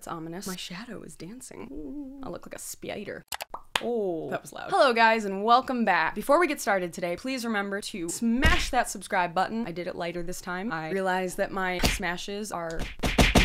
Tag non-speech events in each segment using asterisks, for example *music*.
That's ominous. My shadow is dancing. I look like a spider. Oh, that was loud. Hello, guys, and welcome back. Before we get started today, please remember to smash that subscribe button. I did it lighter this time. I realized that my smashes are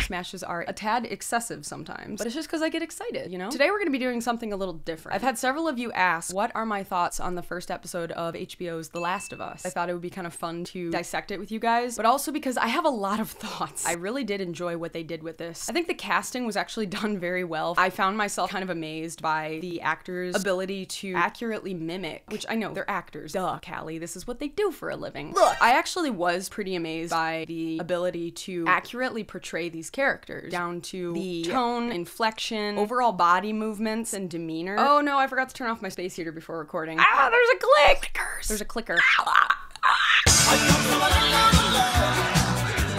smashes are a tad excessive sometimes, but it's just because I get excited, you know? Today we're gonna be doing something a little different. I've had several of you ask, what are my thoughts on the first episode of HBO's The Last of Us? I thought it would be kind of fun to dissect it with you guys, but also because I have a lot of thoughts. I really did enjoy what they did with this. I think the casting was actually *laughs* done very well. I found myself kind of amazed by the actors' ability to accurately mimic, which I know they're actors. Duh, Kalii, this is what they do for a living. Look, I actually was pretty amazed by the ability to accurately portray these characters down to the tone, inflection, overall body movements, and demeanor. Oh no, I forgot to turn off my space heater before recording. Ah, there's a click! Clickers. There's a clicker.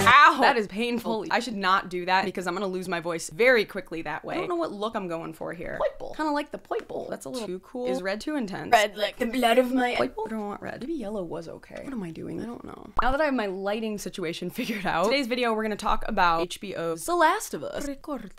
Ow! That is painful. I should not do that because I'm gonna lose my voice very quickly that way. I don't know what look I'm going for here. Poiple. Kind of like the poiple. That's a little too cool. Is red too intense? Red like the blood of my Poiple? I don't want red. Maybe yellow was okay. What am I doing? I don't know. Now that I have my lighting situation *laughs* figured out, today's video we're gonna talk about HBO's The Last of Us.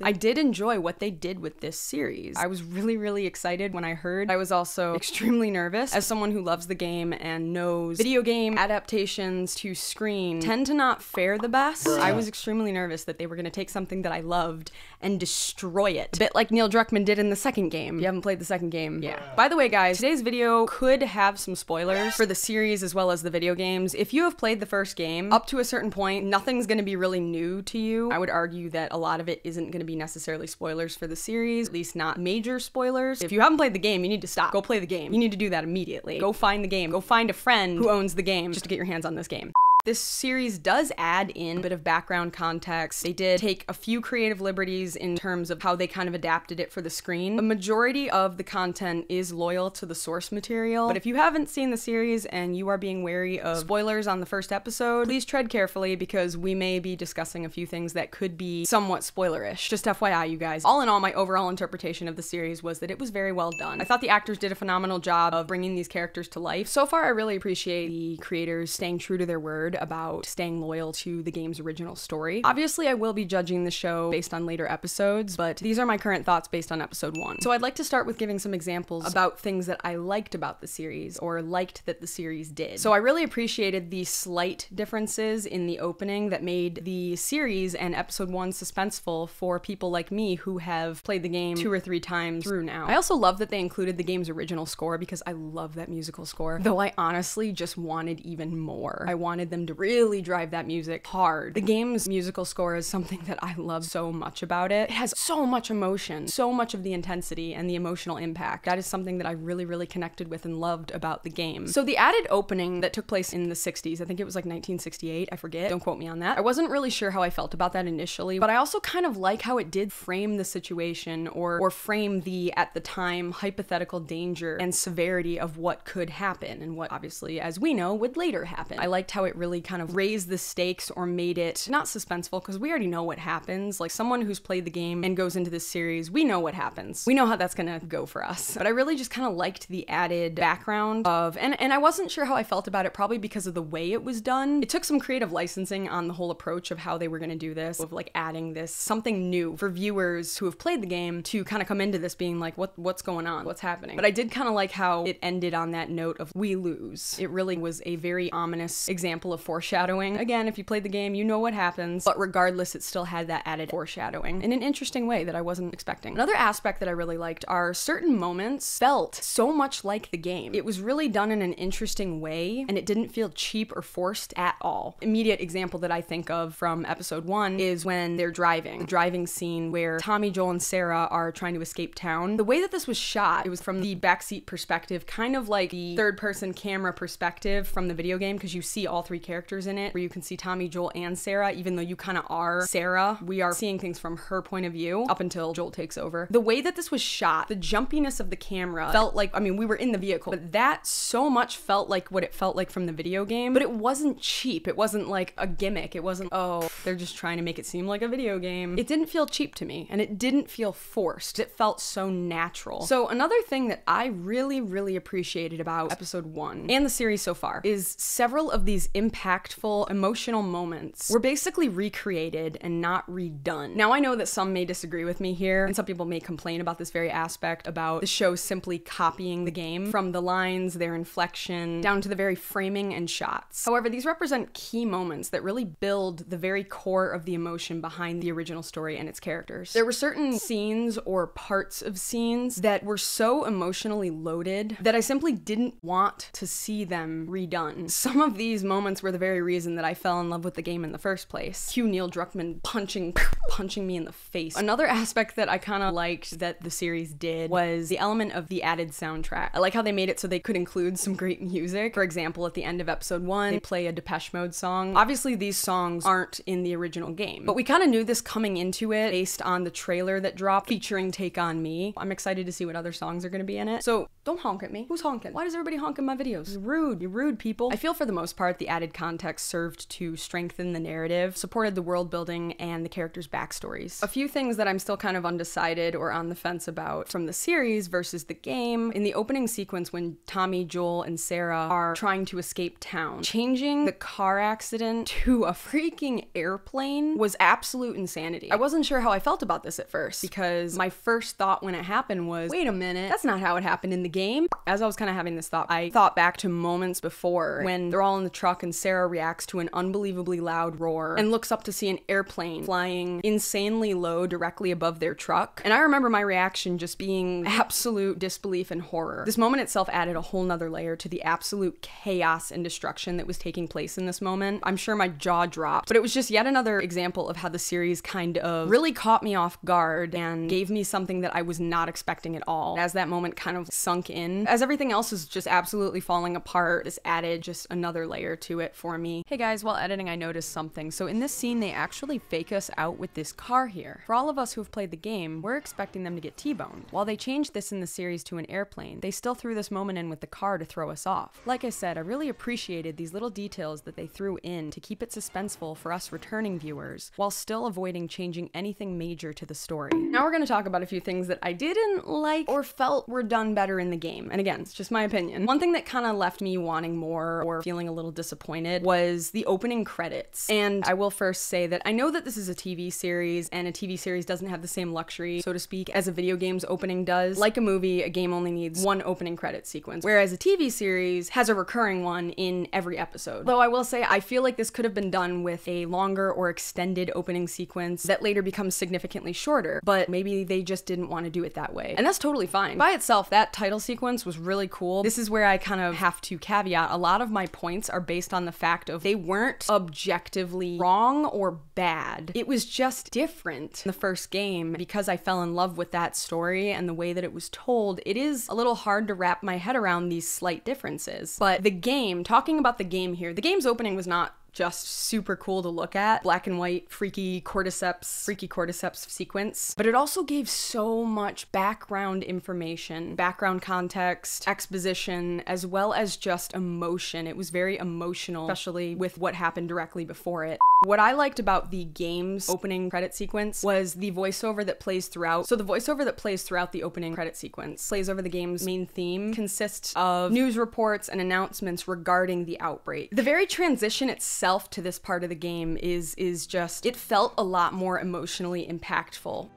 I did enjoy what they did with this series. I was really, really excited when I heard. I was also *laughs* extremely nervous. As someone who loves the game and knows video game adaptations to screen tend to not fare the best, I was extremely nervous that they were gonna take something that I loved and destroy it. A bit like Neil Druckmann did in the second game. You haven't played the second game, yeah. By the way, guys, today's video could have some spoilers for the series as well as the video games. If you have played the first game, up to a certain point, nothing's gonna be really new to you. I would argue that a lot of it isn't gonna be necessarily spoilers for the series, at least not major spoilers. If you haven't played the game, you need to stop. Go play the game. You need to do that immediately. Go find the game. Go find a friend who owns the game just to get your hands on this game. This series does add in a bit of background context. They did take a few creative liberties in terms of how they kind of adapted it for the screen. The majority of the content is loyal to the source material, but if you haven't seen the series and you are being wary of spoilers on the first episode, please tread carefully because we may be discussing a few things that could be somewhat spoilerish. Just FYI, you guys. All in all, my overall interpretation of the series was that it was very well done. I thought the actors did a phenomenal job of bringing these characters to life. So far, I really appreciate the creators staying true to their word about staying loyal to the game's original story. Obviously, I will be judging the show based on later episodes, but these are my current thoughts based on episode one. So I'd like to start with giving some examples about things that I liked about the series or liked that the series did. So I really appreciated the slight differences in the opening that made the series and episode one suspenseful for people like me who have played the game two or three times through now. I also love that they included the game's original score because I love that musical score, though I honestly just wanted even more. I wanted them to really drive that music hard. The game's musical score is something that I love so much about it. It has so much emotion, so much of the intensity and the emotional impact. That is something that I really, really connected with and loved about the game. So the added opening that took place in the 60s, I think it was like 1968, I forget, don't quote me on that. I wasn't really sure how I felt about that initially, but I also kind of like how it did frame the situation or or frame the at the time hypothetical danger and severity of what could happen and what obviously as we know would later happen. I liked how it really kind of raised the stakes or made it not suspenseful because we already know what happens. Like someone who's played the game and goes into this series, we know what happens. We know how that's gonna go for us. But I really just kind of liked the added background of and and I wasn't sure how I felt about it probably because of the way it was done. It took some creative licensing on the whole approach of how they were gonna do this, of like adding this something new for viewers who have played the game to kind of come into this being like what what's going on? What's happening? But I did kind of like how it ended on that note of we lose. It really was a very ominous example of foreshadowing. Again, if you played the game, you know what happens, but regardless, it still had that added foreshadowing in an interesting way that I wasn't expecting. Another aspect that I really liked are certain moments felt so much like the game. It was really done in an interesting way and it didn't feel cheap or forced at all. Immediate example that I think of from episode one is when they're driving, the driving scene where Tommy, Joel, and Sarah are trying to escape town. The way that this was shot, it was from the backseat perspective, kind of like the third person camera perspective from the video game because you see all three characters in it, where you can see Tommy, Joel, and Sarah, even though you kind of are Sarah. We are seeing things from her point of view up until Joel takes over. The way that this was shot, the jumpiness of the camera felt like, I mean, we were in the vehicle, but that so much felt like what it felt like from the video game, but it wasn't cheap. It wasn't like a gimmick. It wasn't, oh, they're just trying to make it seem like a video game. It didn't feel cheap to me, and it didn't feel forced. It felt so natural. So, another thing that I really, really appreciated about episode one and the series so far is several of these impactful, emotional moments were basically recreated and not redone. Now, I know that some may disagree with me here, and some people may complain about this very aspect about the show simply copying the game from the lines, their inflection, down to the very framing and shots. However, these represent key moments that really build the very core of the emotion behind the original story and its characters. There were certain scenes or parts of scenes that were so emotionally loaded that I simply didn't want to see them redone. Some of these moments were the very reason that I fell in love with the game in the first place. Hugh Neil Druckmann punching punching me in the face. Another aspect that I kind of liked that the series did was the element of the added soundtrack. I like how they made it so they could include some great music. For example, at the end of episode 1, they play a Depeche Mode song. Obviously, these songs aren't in the original game, but we kind of knew this coming into it based on the trailer that dropped featuring Take On Me. I'm excited to see what other songs are going to be in it. So, don't honk at me. Who's honking? Why does everybody honk in my videos? Rude. You're rude, people. I feel for the most part the added context served to strengthen the narrative, supported the world building and the characters' backstories. A few things that I'm still kind of undecided or on the fence about from the series versus the game. In the opening sequence when Tommy, Joel, and Sarah are trying to escape town, changing the car accident *laughs* to a freaking airplane was absolute insanity. I wasn't sure how I felt about this at first because my first thought when it happened was, wait a minute, that's not how it happened in the game. As I was kind of having this thought, I thought back to moments before when they're all in the truck and Sarah reacts to an unbelievably loud roar and looks up to see an airplane flying insanely low directly above their truck. And I remember my reaction just being *laughs* absolute disbelief and horror. This moment itself added a whole nother layer to the absolute chaos and destruction that was taking place in this moment. I'm sure my jaw dropped, but it was just yet another example of how the series kind of really caught me off guard and gave me something that I was not expecting at all. As that moment kind of sunk in, as everything else is just absolutely falling apart, this added just another layer to it for me. Hey guys, while editing, I noticed something. So in this scene, they actually fake us out with this car here. For all of us who have played the game, we're expecting them to get T-boned. While they changed this in the series to an airplane, they still threw this moment in with the car to throw us off. Like I said, I really appreciated these little details that they threw in to keep it suspenseful for us returning viewers, while still avoiding changing anything major to the story. Now we're gonna talk about a few things that I didn't like or felt were done better in the game. And again, it's just my opinion. One thing that kind of left me wanting more or feeling a little disappointed was the opening credits. And I will first say that I know that this is a TV series and a TV series doesn't have the same luxury, so to speak, as a video game's opening does. Like a movie, a game only needs one opening credit sequence, whereas a TV series has a recurring one in every episode. Though I will say, I feel like this could have been done with a longer or extended opening sequence that later becomes significantly shorter, but maybe they just didn't want to do it that way. And that's totally fine. By itself, that title sequence was really cool. This is where I kind of have to caveat a lot of my points are based on the fact of they weren't objectively wrong or bad. It was just different in the first game because I fell in love with that story and the way that it was told. It is a little hard to wrap my head around these slight differences. But the game, talking about the game here, the game's opening was not just super cool to look at. Black and white, freaky cordyceps, freaky cordyceps sequence. But it also gave so much background information, background context, exposition, as well as just emotion. It was very emotional, especially with what happened directly before it. What I liked about the game's opening credit sequence was the voiceover that plays throughout. So the voiceover that plays throughout the opening credit sequence plays over the game's main theme consists of news reports and announcements regarding the outbreak. The very transition itself to this part of the game is is just it felt a lot more emotionally impactful.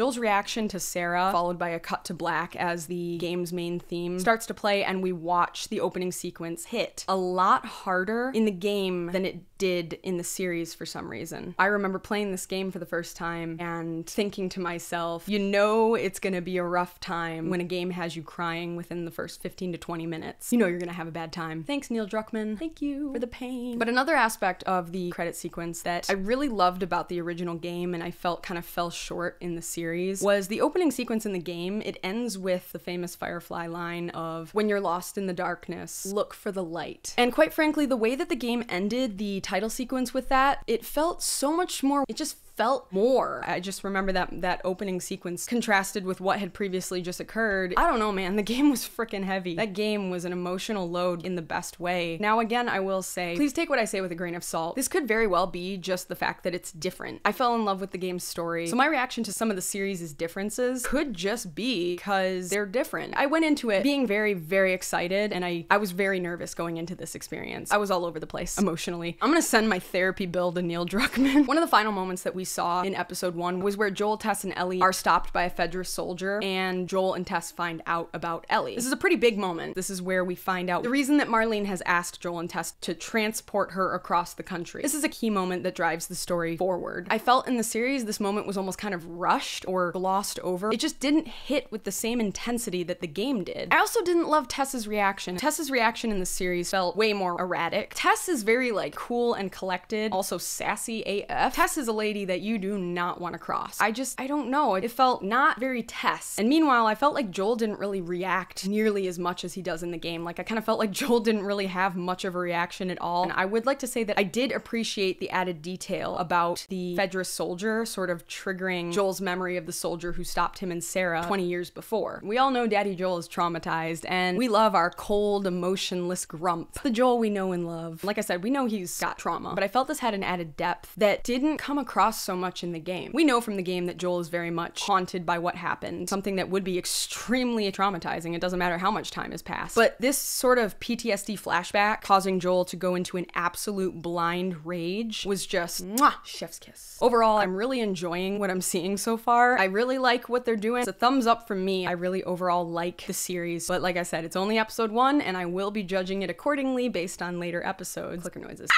Joel's reaction to Sarah, followed by a cut to black as the game's main theme starts to play, and we watch the opening sequence hit a lot harder in the game than it did in the series for some reason. I remember playing this game for the first time and thinking to myself, you know, it's gonna be a rough time when a game has you crying within the first 15 to 20 minutes. You know, you're gonna have a bad time. Thanks, Neil Druckmann. Thank you for the pain. But another aspect of the credit sequence that I really loved about the original game and I felt kind of fell short in the series was the opening sequence in the game. It ends with the famous Firefly line of, when you're lost in the darkness, look for the light. And quite frankly, the way that the game ended, the title sequence with that, it felt so much more, it just felt more. I just remember that that opening sequence contrasted with what had previously just occurred. I don't know, man. The *laughs* game was freaking heavy. That game was an emotional load in the best way. Now, again, I will say, please take what I say with a grain of salt. This could very well be just the fact that it's different. I fell in love with the game's story, so my reaction to some of the series' differences could just be because they're different. I went into it being very, very excited, and I, I was very nervous going into this experience. I was all over the place emotionally. I'm gonna send my therapy bill to Neil Druckmann. *laughs* One of the final moments that we saw in episode one was where Joel, Tess, and Ellie are stopped by a Fedra soldier, and Joel and Tess find out about Ellie. This is a pretty big moment. This is where we find out the reason that Marlene has asked Joel and Tess to transport her across the country. This is a key moment that drives the story forward. I felt in the series this moment was almost kind of rushed or glossed over. It just didn't hit with the same intensity that the game did. I also didn't love Tess's reaction. Tess's reaction in the series felt way more erratic. Tess is very like cool and collected, also sassy AF. Tess is a lady that you do not want to cross. I just, I don't know. It felt not very Tess. And meanwhile, I felt like Joel didn't really react nearly as much as he does in the game. Like I kind of felt like *laughs* Joel didn't really have much of a reaction at all. And I would like to say that I did appreciate the added detail about the Fedra soldier sort of triggering Joel's memory of the soldier who stopped him and Sarah 20 years before. We all know Daddy Joel is traumatized and we love our cold, emotionless grump. The Joel we know and love. Like I said, we know he's got trauma, but I felt this had an added depth that didn't come across so much in the game. We know from the game that Joel is very much haunted by what happened, something that would be extremely traumatizing. It doesn't matter how much time has passed. But this sort of PTSD flashback causing Joel to go into an absolute blind rage was just mwah, chef's kiss. Overall, I'm really enjoying what I'm seeing so far. I really like what they're doing. It's a thumbs up from me. I really overall like the series. But like I said, it's only episode one, and I will be judging it accordingly based on later episodes. Clicker noises.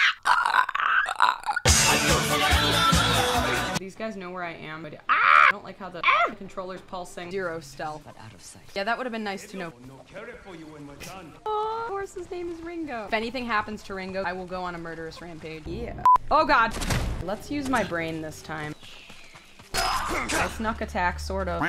These guys know where I am, but I don't like how the *laughs* controller's pulsing. Zero stealth. But out of sight. Yeah, that would have been nice to know. *laughs* Oh, of course his name is Ringo. If anything happens to Ringo, I will go on a murderous rampage. Yeah. Oh god. Let's use my brain this time. I *laughs* snuck attack, sort of.